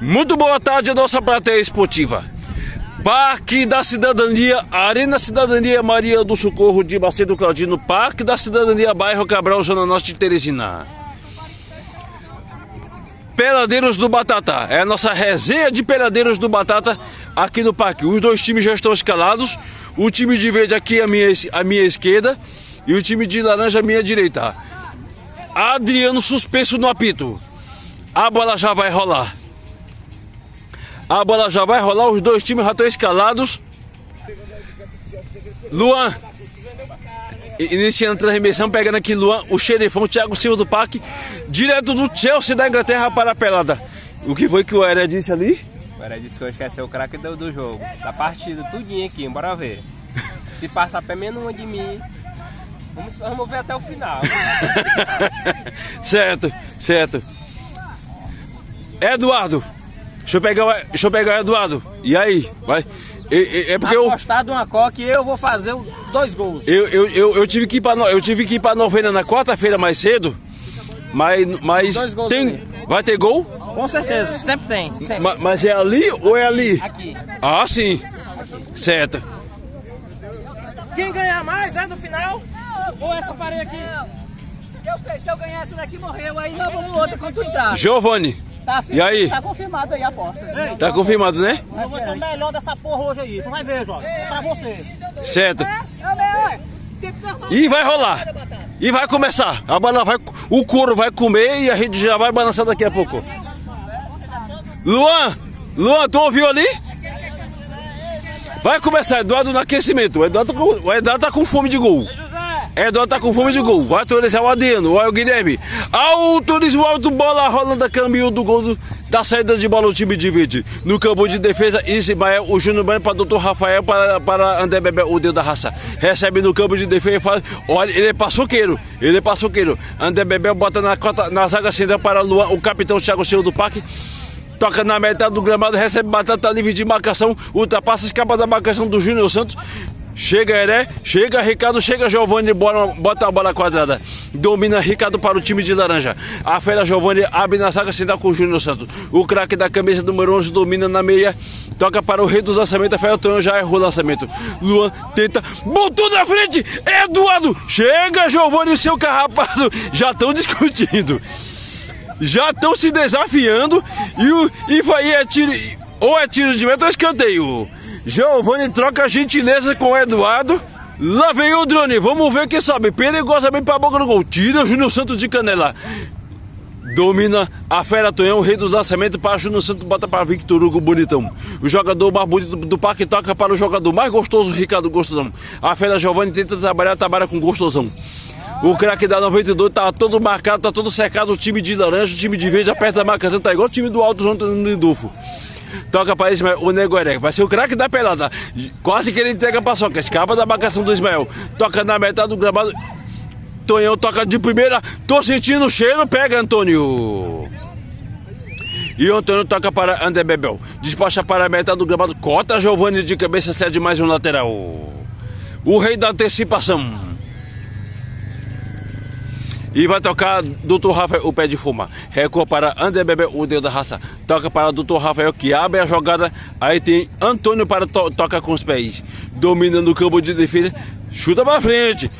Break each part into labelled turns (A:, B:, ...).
A: Muito boa tarde, nossa plateia esportiva. Parque da Cidadania, Arena Cidadania Maria do Socorro de Macedo Claudino, Parque da Cidadania, bairro Cabral, Zona Norte de Teresina. Peladeiros do Batata, é a nossa resenha de Peladeiros do Batata aqui no parque. Os dois times já estão escalados, o time de verde aqui à minha, à minha esquerda e o time de laranja à minha direita. Adriano suspenso no apito. A bola já vai rolar. A bola já vai rolar, os dois times já estão escalados. Luan, iniciando a transmissão, pegando aqui Luan, o xerifão Thiago Silva do Parque, direto do Chelsea da Inglaterra para a pelada. O que foi que o Era disse ali?
B: O Era disse que hoje quer ser o craque do, do jogo, da partida, tudinho aqui, bora ver. Se passar pé menos uma de mim, vamos, vamos ver até o final.
A: certo, certo. Eduardo, Deixa eu pegar, o- deixa eu pegar o Eduardo. E aí? Vai. É, é- é porque eu,
C: Apostado uma coca e eu vou fazer os dois gols.
A: eu, eu, eu, eu tive que ir pra, eu tive que ir pra novena na quarta-feira mais cedo. Mas, mas
C: Dois gols
A: tem, vai ter gol?
C: Com certeza, sempre tem. Sempre.
A: Ma- mas é ali ou é ali?
C: Aqui.
A: Ah, sim. Certo.
C: Quem ganhar mais é no final? Ou essa parede aqui?
D: Se eu, se eu ganhar essa daqui, morreu. Aí nós vamos outra quando tu entrar.
A: Giovanni,
D: Tá,
A: E aí?
D: Tá confirmado aí a aposta.
A: tá confirmado, né?
E: Eu vou ser o melhor dessa porra hoje aí. Tu vai ver, Jorge. Pra você.
A: Certo.
D: É, que normal.
A: E vai rolar. E vai começar. A bola vai, o couro vai comer e a gente já vai balançar daqui a pouco. Luan, Luan, tu ouviu ali? Vai começar, Eduardo no aquecimento. O Eduardo, o Eduardo tá com fome de gol. Eduardo tá com fome de gol. Vai autorizar o Adriano, vai o Guilherme. Autoriza o alto, bola rolando a caminho do gol do- da saída de bola do time de verde. No campo de defesa, Ismael, o Júnior Bueno para Dr. Rafael, para, para André Bebel, o Deus da raça. Recebe no campo de defesa e faz. Olha, ele é paçoqueiro. Ele é paçoqueiro. André Bebel bota na, cota, na zaga central para Luan, o capitão Thiago Silva do Parque. Toca na metade do gramado, recebe batata livre de marcação, ultrapassa, escapa da marcação do Júnior Santos. Chega Heré, chega Ricardo, chega Giovanni, bota a bola quadrada. Domina Ricardo para o time de laranja. A fera Giovanni abre na saga central com o Júnior Santos. O craque da camisa número 11 domina na meia. Toca para o rei dos lançamentos. A fera Tonhão já errou o lançamento. Luan tenta, botou na frente. Eduardo, chega Giovanni o seu carrapato. Já estão discutindo já estão se desafiando e, o, e vai é tiro, ou é tiro de meta ou é escanteio. Giovanni troca a gentileza com o Eduardo. Lá vem o drone, vamos ver quem sabe. Perigosamente para a boca do gol. Tira Júnior Santos de canela. Domina a Fera Tonhão, o rei dos lançamentos para Júnior Santos, bota para Victor Hugo Bonitão. O jogador mais bonito do parque toca para o jogador mais gostoso, Ricardo Gostosão. A Fera Giovanni tenta trabalhar, trabalha com gostosão. O craque da 92 tá todo marcado, tá todo cercado. O time de laranja, o time de verde aperta a marcação, tá igual o time do Alto João Lindulfo. Toca para Ismael, o Nego Heré, vai ser o craque da pelada. Quase que ele entrega a paçoca, escapa da marcação do Ismael. Toca na metade do gramado. Tonhão toca de primeira, tô sentindo o cheiro, pega Antônio. E o Antônio toca para André Bebel. Despacha para a metade do gramado, cota Giovanni de cabeça, cede mais um lateral. O rei da antecipação. E vai tocar Dr. Rafael, o pé de fuma. Recua para André Bebel, o deus da raça. Toca para Dr. Rafael, que abre a jogada. Aí tem Antônio para to toca com os pés. Domina no campo de defesa. Chuta para frente.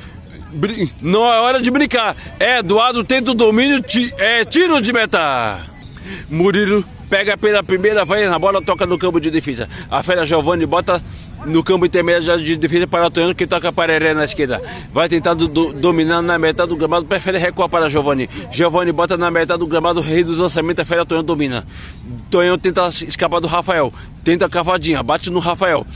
A: Brin- Não é hora de brincar. É, Eduardo tenta o domínio. ti- É tiro de meta. Murilo pega pela primeira vez na bola, toca no campo de defesa. A Fera Giovanni bota no campo intermédio de defesa para o que toca para Heré na esquerda. Vai tentar do, do, dominar na metade do gramado, prefere recuar para Giovanni. Giovanni bota na metade do gramado, rei dos lançamentos, a Fera Tonhão domina. Tonhão tenta escapar do Rafael, tenta cavadinha, bate no Rafael.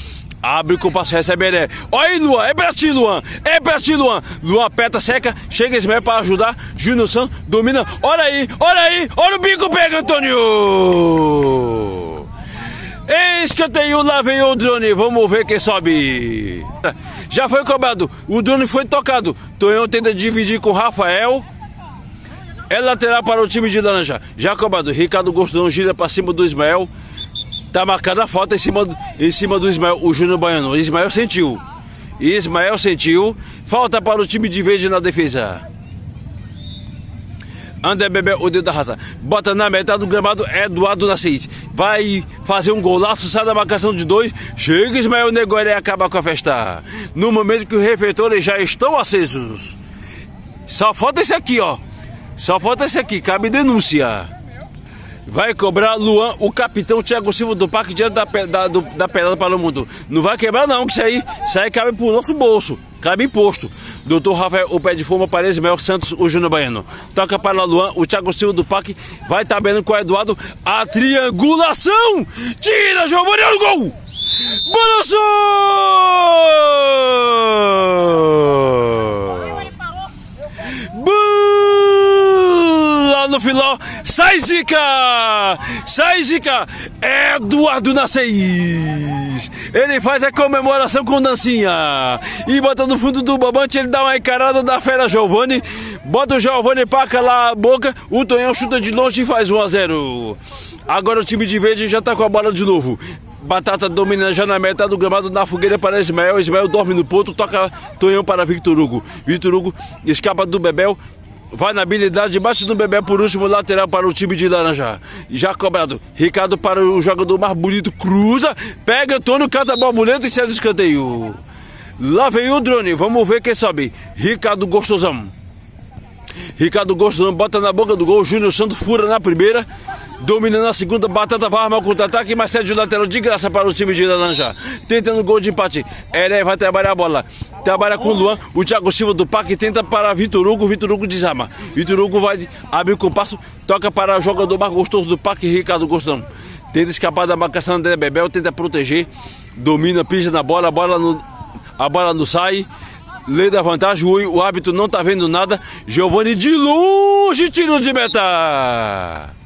A: Abre o passo, recebe Heré. Olha aí, Luan, é pra ti, Luan. É pra ti, Luan. Luan aperta, seca, chega Ismael para ajudar. Júnior Santos domina. Olha aí, olha aí, olha o bico, pega, Antônio. Escanteio, lá vem o drone, vamos ver quem sobe. Já foi cobrado, o drone foi tocado. Tonhão tenta dividir com Rafael. É lateral para o time de laranja. Já cobrado, Ricardo Gostão gira para cima do Ismael. Tá marcada a falta em cima, em cima do Ismael, o Júnior Baiano. Ismael sentiu. Ismael sentiu. Falta para o time de verde na defesa. André Bebel, o dedo da raça. Bota na metade do gramado, Eduardo Nassis. Vai fazer um golaço, sai da marcação de dois. Chega Ismael Negório e acaba com a festa. No momento que os refletores já estão acesos. Só falta esse aqui, ó. Só falta esse aqui, cabe denúncia. Vai cobrar Luan, o capitão Thiago Silva do Parque diante da, da, da pelada para o mundo. Não vai quebrar não, que isso aí, isso aí cabe pro nosso bolso. Cabe imposto. Doutor Rafael, o pé de forma, Paredes Mel Santos, o Júnior Baiano. Toca para Luan, o Thiago Silva do Parque. Vai tabelando com o Eduardo. A triangulação! Tira, Giovanni, o gol! Balançou! Lá filó, sai Zica! Sai Zica! Eduardo Nasceis! Ele faz a comemoração com dancinha. E bota no fundo do babante, ele dá uma encarada da fera Giovanni. Bota o Giovanni pra calar a boca. O Tonhão chuta de longe e faz 1 a 0. Agora o time de verde já tá com a bola de novo. Batata domina já na metade do gramado na fogueira para Ismael. Ismael dorme no ponto, toca Tonhão para Victor Hugo. Victor Hugo escapa do Bebel. Vai na habilidade, debaixo do Bebel por último, lateral para o time de Laranja. Já cobrado. Ricardo para o jogador mais bonito, cruza, pega Antônio, cata a borboleta e sai escanteio. Lá vem o drone, vamos ver quem sobe. Ricardo Gostosão. Ricardo Gostosão bota na boca do gol, Júnior Santos fura na primeira. Dominando a segunda, Batata vai armar o contra-ataque, mas cede o lateral de graça para o time de Laranja. Tentando gol de empate. Ele vai trabalhar a bola. Trabalha com o Luan. O Thiago Silva do Parque tenta para Vitor Hugo. Vitor Hugo desarma. Vitor Hugo vai abrir o compasso. Toca para o jogador mais gostoso do Parque, Ricardo Gostão. Tenta escapar da marcação André Bebel, tenta proteger. Domina, pisa na bola, a bola, no, a bola não sai. Lei da vantagem, o, o árbitro não tá vendo nada. Giovanni de longe, tiro de meta.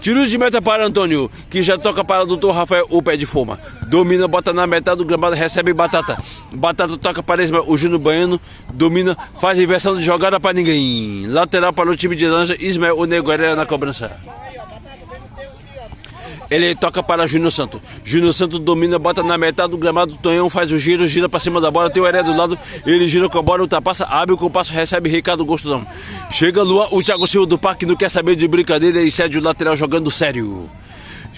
A: Tiro de meta para Antônio, que já toca para o doutor Rafael, o pé de forma. Domina, bota na metade do gramado, recebe batata. Batata toca para Ismael, o Júnior Baiano. Domina, faz inversão de jogada para ninguém. Lateral para o time de Laranja, Ismael, o Neguaré na cobrança. Ele toca para Júnior Santos. Júnior Santos domina, bota na metade do gramado. Tonhão faz o giro, gira para cima da bola. Tem o Heré do lado. Ele gira com a bola, ultrapassa, abre o compasso, recebe Ricardo Gostosão. Chega Luan, o Thiago Silva do Parque não quer saber de brincadeira. e cede o lateral jogando sério.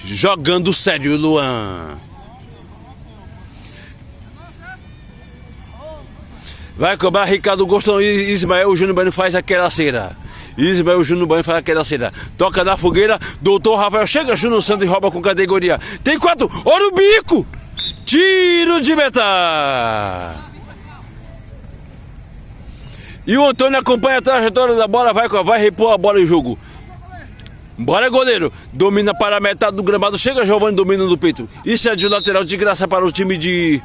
A: Jogando sério, Luan. Vai cobrar Ricardo Gostosão e Ismael Júnior Bani faz aquela cera. Ismael Júnior Banho faz aquela cena. Toca na fogueira, doutor Rafael chega, Júnior Santos e rouba com categoria. Tem quatro, olha o bico! Tiro de meta! E o Antônio acompanha a trajetória da bola, vai, vai repor a bola em jogo. Bora, goleiro. Domina para a metade do gramado. Chega, Giovanni domina no peito. Isso é de lateral de graça para o time de.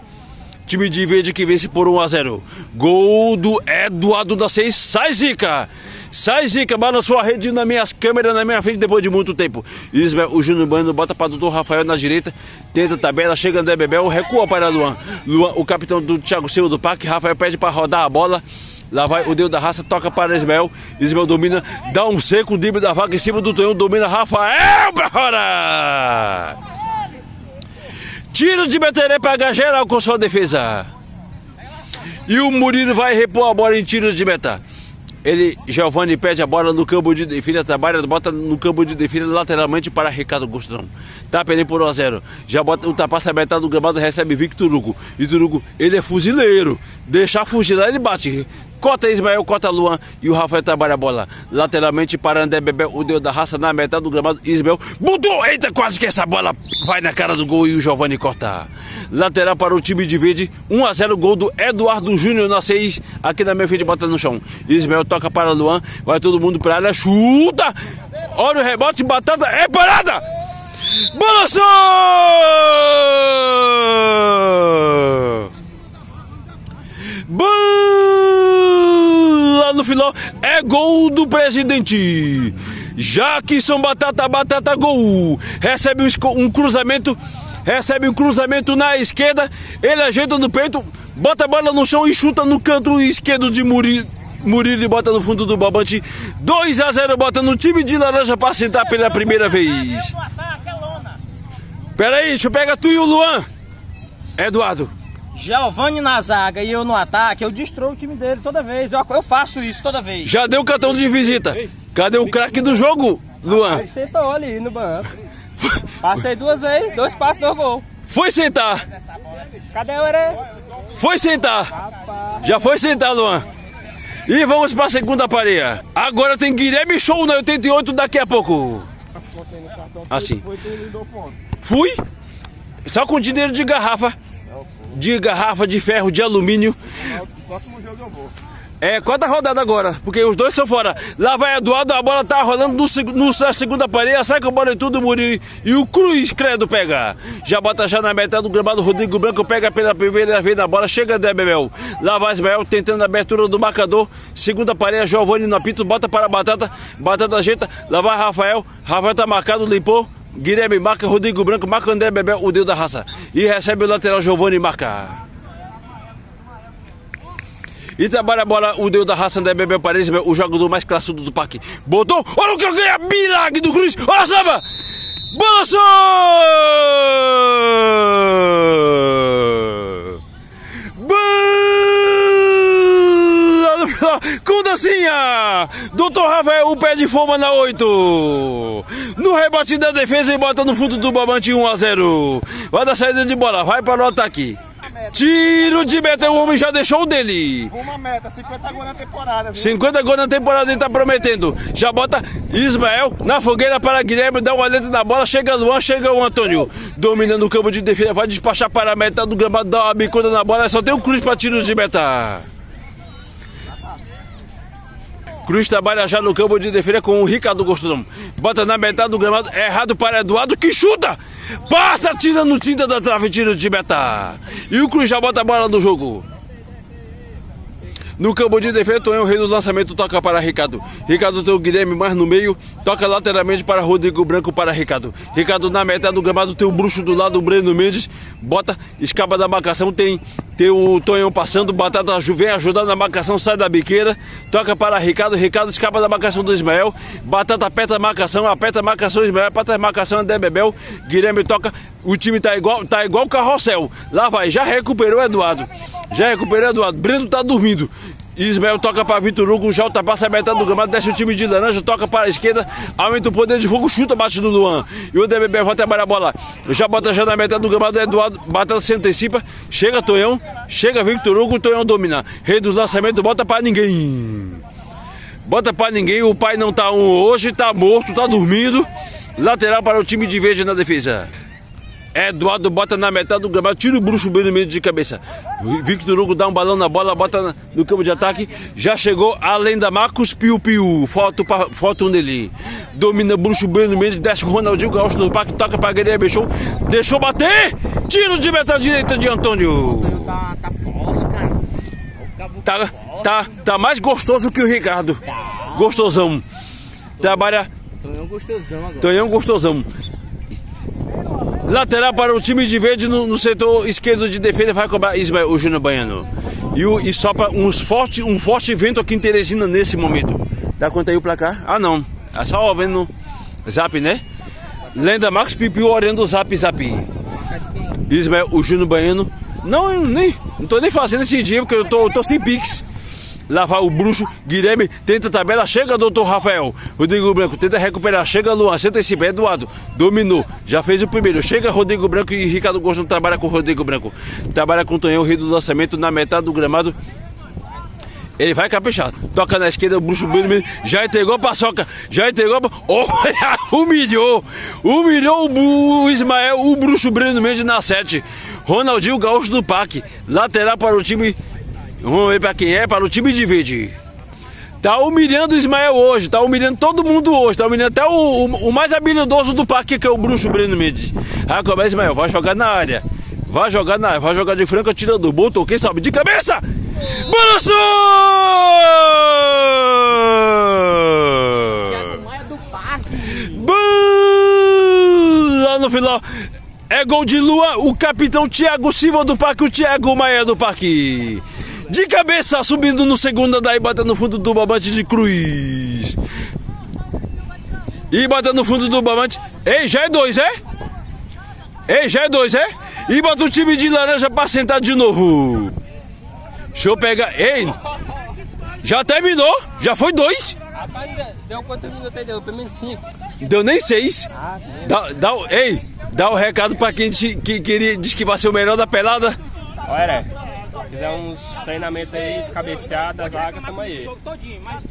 A: Time de verde que vence por 1 a 0. Gol do Eduardo da 6. Sai, Zica! Sai, Zica, balançou a rede nas minhas câmeras na minha frente depois de muito tempo. Ismael, o Júnior Bando bota para o doutor Rafael na direita, tenta a tabela, chega André Bebel, recua para Luan. Luan, o capitão do Thiago Silva do Parque, Rafael pede para rodar a bola. Lá vai o Deus da raça, toca para Ismael. Ismael domina, dá um seco, o drible da vaga em cima do Tonhão, domina Rafael pra fora! Tiro de Beteré para geral com sua defesa. E o Murilo vai repor a bola em tiro de meta. Ele, Giovanni, pede a bola no campo de defesa, trabalha, bota no campo de defesa lateralmente para Ricardo Gostão. Tá perdendo por 1 a 0. Já bota, ultrapassa a metade do gramado, recebe Victor Hugo. Victor Hugo, ele é fuzileiro. Deixar fuzilar, ele bate. Cota Ismael, cota Luan e o Rafael trabalha a bola. Lateralmente para André Bebel, o deus da raça na metade do gramado. Ismael mudou. Eita, quase que essa bola vai na cara do gol e o Giovanni corta. Lateral para o time de verde. 1 a 0 gol do Eduardo Júnior na 6. Aqui na minha frente, bota no chão. Ismael toca para Luan. Vai todo mundo para a área. Chuta. Olha o rebote. Batata é parada. Balançou! Final é gol do presidente. Jackson Batata Batata gol. Recebe um cruzamento, recebe um cruzamento na esquerda, ele ajeita no peito, bota a bola no chão e chuta no canto esquerdo de Murilo. Murilo e bota no fundo do babante. 2 a 0 bota no time de laranja para sentar pela primeira vez. Pera aí, deixa eu pegar tu e o Luan. Eduardo.
E: Giovanni na zaga e eu no ataque, eu destruo o time dele toda vez. Eu, eu faço isso toda vez.
A: Já deu cartão de visita. Cadê o craque do jogo, Luan?
B: Ele sentou ali no banco. Passei duas vezes, dois passos, dois gols.
A: Foi sentar.
B: Cadê o Ere?
A: Foi sentar. Já foi sentar, Luan. E vamos para a segunda pareia. Agora tem Guilherme Show na 88 daqui a pouco. Assim. Fui. Só com dinheiro de garrafa. De garrafa de ferro, de alumínio.
F: Próximo jogo eu vou.
A: É, quarta rodada agora, porque os dois são fora. Lá vai Eduardo, a bola tá rolando no, no- na segunda parede, sai com a bola e tudo, Murilo. E o Cruz, credo, pega. Já bota já na metade do gramado, Rodrigo Branco pega pela primeira vez na bola, chega Debel. Lá vai Ismael tentando a abertura do marcador. Segunda parede, Giovanni no apito, bota para a Batata. Batata ajeita, lá vai Rafael. Rafael tá marcado, limpou. Guilherme marca, Rodrigo Branco marca André Bebel, o deus da raça. E recebe o lateral, Giovanni marca. E trabalha a bola o deus da raça André Bebel Paredes, o jogador mais classudo do parque. Botou, olha o que eu ganhei, milagre do Cruz, olha samba! Bola dancinha! Doutor Rafael, o pé de foma na 8. No rebate da defesa e bota no fundo do babante 1 a 0. Vai dar saída de bola, vai para o ataque. Tiro de meta, o homem já deixou o dele.
F: Uma meta, 50 gols na temporada, viu?
A: 50 gols na temporada ele tá prometendo. Já bota Ismael na fogueira para Guilherme, dá uma letra na bola, chega Luan, chega o Antônio. Dominando o campo de defesa, vai despachar para a meta do gramado, dá uma bicuda na bola, só tem o Cruz para tiros de meta. Cruz trabalha já no campo de defesa com o Ricardo Gostosão. Bota na metade do gramado, errado para Eduardo que chuta! Passa, tira no tinta da trave, tiro de meta. E o Cruz já bota a bola no jogo. No campo de defesa, Tonhão, rei do lançamento, toca para Ricardo. Ricardo tem o Guilherme mais no meio, toca lateralmente para Rodrigo Branco para Ricardo. Ricardo na metade do gramado, tem o bruxo do lado, o Breno Mendes, bota, escapa da marcação, tem, tem o Tonhão passando, Batata ju- vem ajudando na marcação, sai da biqueira, toca para Ricardo, Ricardo escapa da marcação do Ismael, Batata aperta a marcação, aperta a marcação, Ismael, aperta a marcação, André Bebel, Guilherme toca, o time tá igual, tá igual o carrossel. Lá vai, já recuperou Eduardo. Já recuperou Eduardo. Breno tá dormindo. Ismael toca para Vitor Hugo, já ultrapassa a metade do gramado, desce o time de laranja, toca para a esquerda, aumenta o poder de fogo, chuta abaixo do Luan. E o DBB vai trabalhar a bola. Já bota já na metade do gramado, Eduardo, batata se antecipa, chega Tonhão, chega Victor Hugo, Tonhão domina. Rei dos lançamentos, bota para ninguém. Bota para ninguém, o pai não tá um hoje, tá morto, tá dormindo. Lateral para o time de verde na defesa. Eduardo bota na metade do gramado, tira o bruxo bem no meio de cabeça. Victor Hugo dá um balão na bola, bota no campo de ataque. Já chegou além da Marcos Piu Piu. Foto, pa- foto nele. Domina o bruxo bem no meio, desce o Ronaldinho Gaúcho do Parque, toca pra Guilherme Deixou. Deixou bater! Tiro de meta direita de Antônio.
E: Tá, tá forte, cara.
A: Tá, tá, tá mais gostoso que o Ricardo. Gostosão. Trabalha
E: um gostosão agora.
A: Tonhão gostosão. Lateral para o time de verde no, no setor esquerdo de defesa vai cobrar Ismael, o Júnior Baiano. E, o, e sopra uns forte, um forte vento aqui em Teresina nesse momento. Dá conta aí o placar? Ah não, é só vendo no zap, né? Lenda Marcos Pipiu olhando o zap zap. Ismael, o Júnior Baiano. Não, eu nem, não tô nem fazendo esse dia porque eu tô, eu tô sem pix. Lá vai o bruxo, Guilherme, tenta a tabela, chega doutor Rafael. Rodrigo Branco tenta recuperar, chega Luan, senta esse pé, Eduardo, dominou, já fez o primeiro. Chega Rodrigo Branco e Ricardo Gosto trabalha com o Rodrigo Branco. Trabalha com o Tonhão, rei do lançamento, na metade do gramado. Ele vai caprichar. Toca na esquerda, o bruxo bem no meio. Já entregou a paçoca. Já entregou a... Olha, humilhou. Humilhou o, Ismael, o bruxo Breno Mendes na 7. Ronaldinho Gaúcho do Parque. Lateral para o time. Vamos ver para quem é, para o time de verde. Tá humilhando o Ismael hoje, tá humilhando todo mundo hoje, tá humilhando até o, o- o mais habilidoso do parque, que é o bruxo Breno Mendes. Vai começa Ismael, vai jogar na área. Vai jogar na área, vai jogar de franco atirador. Botou, quem sabe, de cabeça! Balançou!
E: Maia do parque.
A: Bum! Lá no final. É gol de lua, o capitão Thiago Silva do parque, o Thiago Maia do parque. De cabeça, subindo no segundo, daí bota no fundo do babante de cruz. E bota no fundo do babante. Ei, já é dois, é? Ei, já é dois, é? E bota o time de laranja pra sentar de novo. Deixa eu pegar. Ei! Já terminou? Já foi dois?
B: Rapaz, deu quantos minutos aí? Deu pelo menos cinco.
A: Deu nem seis.
B: Ah,
A: Dá, dá, ei, dá o recado pra quem que queria, diz que vai ser o melhor da pelada.
B: Olha, se fizer uns treinamentos aí, cabeceada, zaga, tamo aí.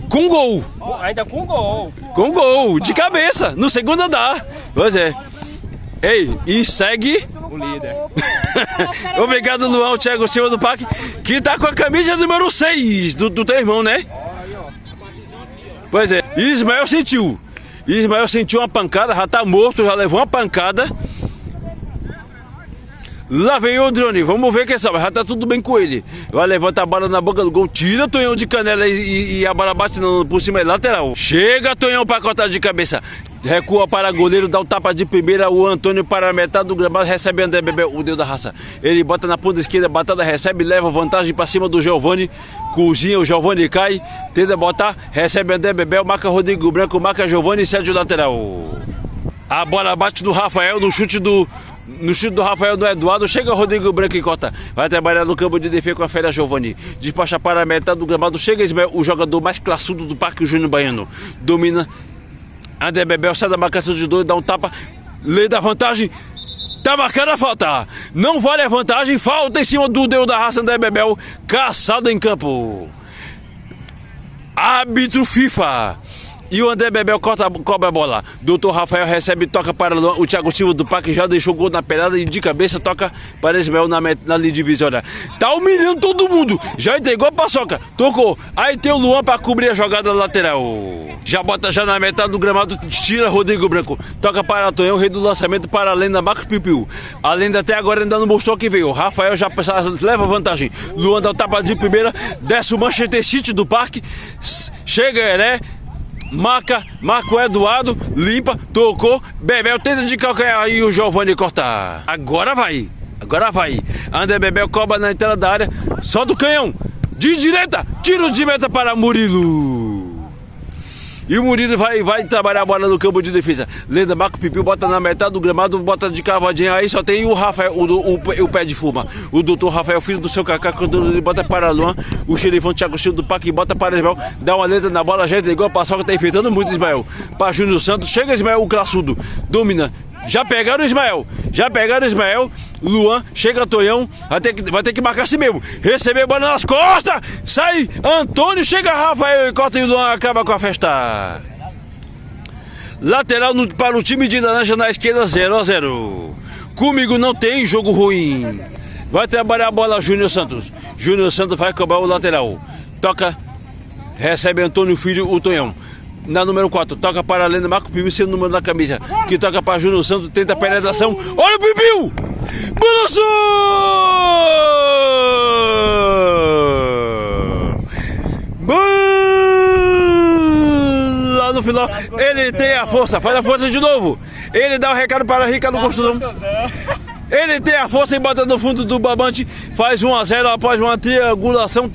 A: Com gol.
B: Ainda com gol.
A: Com gol. De cabeça. No segundo andar. Pois é. Ei, e segue.
B: O líder.
A: Obrigado, Luan, Thiago Silva do Parque, que tá com a camisa número 6 do, do teu irmão, né? Pois é, Ismael sentiu. Ismael sentiu uma pancada, já tá morto, já levou uma pancada. Lá vem o drone, vamos ver quem sabe, já tá tudo bem com ele. Vai levanta a bola na boca do gol, tira Tonhão de canela e, e- a bola bate no- por cima é lateral. Chega Tonhão pra cortar de cabeça. Recua para goleiro, dá o tapa de primeira, o Antônio para a metade do gramado, recebe André Bebel, o deus da raça. Ele bota na ponta esquerda, batata recebe, leva vantagem para cima do Giovani, cozinha, o Giovani cai, tenta botar, recebe André Bebel, marca Rodrigo Branco, marca Giovani e cede o lateral. A bola bate do Rafael no chute do. No chute do Rafael do Eduardo, chega o Rodrigo Branco e corta. Vai trabalhar no campo de defesa com a Féria Giovani. Despacha para a metade do gramado. Chega Ismael, o jogador mais classudo do Parque Júnior Baiano. Domina. André Bebel sai da marcação de dois, dá um tapa. Lê da vantagem. Tá marcada a falta. Não vale a vantagem. Falta em cima do Deus da raça André Bebel. Caçado em campo. Árbitro FIFA. E o André Bebel corta, cobra a bola. Doutor Rafael recebe, toca para o Thiago Silva do Parque já deixou o gol na pelada e de cabeça toca para Ismael na, na linha divisória. Tá humilhando todo mundo. Já entregou a paçoca. Tocou. Aí tem o Luan para cobrir a jogada lateral. Já bota já na metade do gramado, tira Rodrigo Branco. Toca para Tonhão, rei do lançamento para a lenda Marcos Pipiu. A lenda até agora ainda não mostrou que veio. Rafael já leva vantagem. Luan dá o tapa de primeira, desce o Manchester City do parque. Chega, né? Marca, marca o Eduardo, limpa, tocou, Bebel tenta de calcanhar e o Giovanni cortar. Agora vai, agora vai. André Bebel cobra na entrada da área, só do canhão. De direita, tiro de meta para Murilo. E o Murilo vai, vai trabalhar a bola no campo de defesa. Lenda Marco Pipiu bota na metade do gramado, bota de cavadinha aí, só tem o Rafael, o, o, o pé de fuma. O doutor Rafael, filho do seu Cacá, quando ele bota para Luan, o xerifão Thiago Silva do Parque bota para Ismael, dá uma letra na bola, já entregou a paçoca, tá enfeitando muito Ismael. Para Júnior Santos, chega Ismael, o classudo, domina. Já pegaram o Ismael, já pegaram o Ismael, Luan, chega Tonhão, vai ter que, vai ter que marcar assim mesmo. Recebeu bola nas costas, sai Antônio, chega Rafael e corta e o Luan acaba com a festa. Lateral no- para o time de laranja na esquerda, 0 a 0 Comigo não tem jogo ruim. Vai trabalhar a bola Júnior Santos. Júnior Santos vai cobrar o lateral. Toca, recebe Antônio Filho, o Tonhão. Na número 4, toca para a Lenda Marco Pipiu, seu número na camisa. Que toca para Júnior Santos, tenta a penetração. Olha o Pipiu! Balançou! Lá no final, ele tem a força, faz a força de novo. Ele dá o recado para Ricardo Construção. Ele tem a força e bota no fundo do babante, faz 1 a 0 após uma triangulação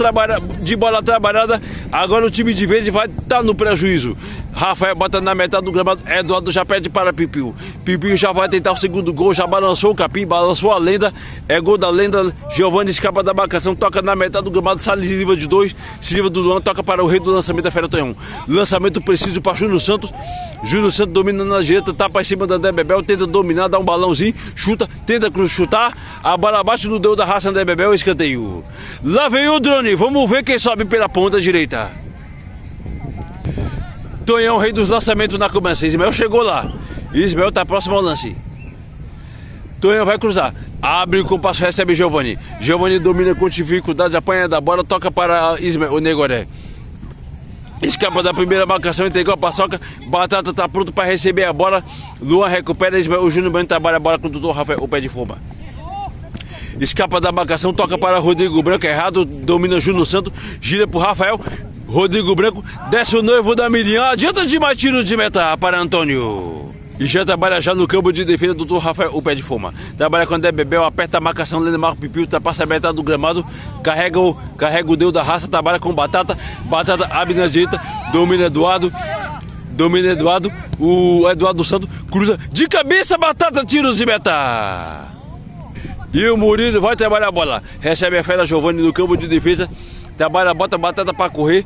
A: de bola trabalhada. Agora o time de verde vai estar no prejuízo. Rafael bota na metade do gramado, Eduardo já pede para Pipiu. Pipiu já vai tentar o segundo gol, já balançou o capim, balançou a lenda. É gol da lenda, Giovanni escapa da marcação, toca na metade do gramado, sai livre de dois, se livra do Luan, toca para o rei do lançamento da Fera Tonhão. Lançamento preciso para Júnior Santos. Júnior Santos domina na direita, tapa em cima da André Bebel, tenta dominar, dá um balãozinho, chuta, tenta cruz chutar, a bola bate no deus da raça André Bebel, escanteio. Lá vem o drone, vamos ver quem sobe pela ponta direita. Tonhão, rei dos lançamentos na cobrança. Ismael chegou lá. Ismael tá próximo ao lance. Tonhão vai cruzar. Abre o compasso, recebe Giovanni. Giovanni domina com dificuldade, apanha da bola, toca para Ismael, o Negoré. Escapa da primeira marcação, entregou a paçoca. Batata tá pronto para receber a bola. Luan recupera, o Júnior Bueno trabalha a bola com o doutor Rafael, o pé de forma. Escapa da marcação, toca para Rodrigo Branco, errado, domina Júnior Santos, gira pro Rafael. Rodrigo Branco, desce o noivo da Miriam, adianta demais tiro de meta para Antônio. E já trabalha já no campo de defesa do doutor Rafael, o pé de forma. Trabalha quando é Bebel, aperta a marcação, Lendo Marco Pipiu, ultrapassa a metade do gramado, carrega o, carrega o deus da raça, trabalha com Batata, Batata abre na direita, domina Eduardo, domina Eduardo, o Eduardo Santos cruza de cabeça, Batata, tiros de meta. E o Murilo vai trabalhar a bola. Recebe a fera Giovanni no campo de defesa. Trabalha, bota a batata para correr.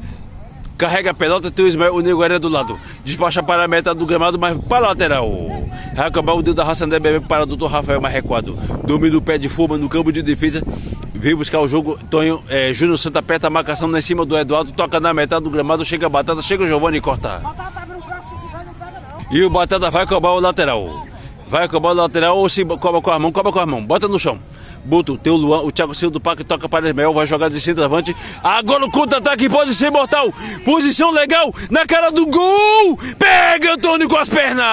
A: Carrega a pelota, tem o Ismael, o Neguaré do lado. Despacha para a meta do gramado, mas para a lateral. Vai acabar o dedo da raça André Bebê para o doutor Rafael mais recuado. Domina o pé de forma no campo de defesa. Vem buscar o jogo. Tonho, é, Júnior Santa aperta a marcação em cima do Eduardo. Toca na metade do gramado. Chega a batata, chega o Giovanni e corta. E o batata vai cobrar o lateral. Vai cobrar o lateral ou se cobra com a mão, cobra com a mão. Bota no chão. Boto, o Luan, o Thiago Silva do Parque toca para Ismael, vai jogar de centroavante. Agora o contra-ataque pode ser mortal. Posição legal na cara do gol. Pega Antônio com as pernas.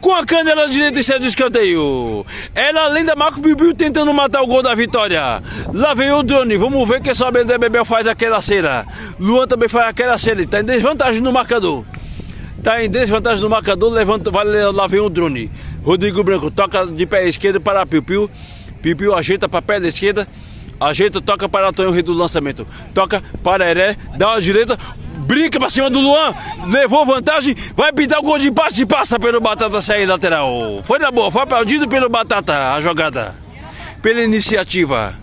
A: Com a canela direita e de escanteio. Ela além da Marco Bibiu tentando matar o gol da vitória. Lá vem o drone. Vamos ver que só André Bebel faz aquela cera. Luan também faz aquela cera. Está em desvantagem no marcador. Está em desvantagem no marcador. Levanta, vai, lá vem o drone. Rodrigo Branco toca de pé esquerdo para Piu Piu. Piu Piu ajeita para pé da esquerda. Ajeita, toca para Antônio Rei do lançamento. Toca para Heré, dá uma direita. Brinca para cima do Luan. Levou vantagem. Vai pintar o gol de empate e passa pelo Batata sair lateral. Foi na boa, foi aplaudido pelo Batata a jogada. Pela iniciativa.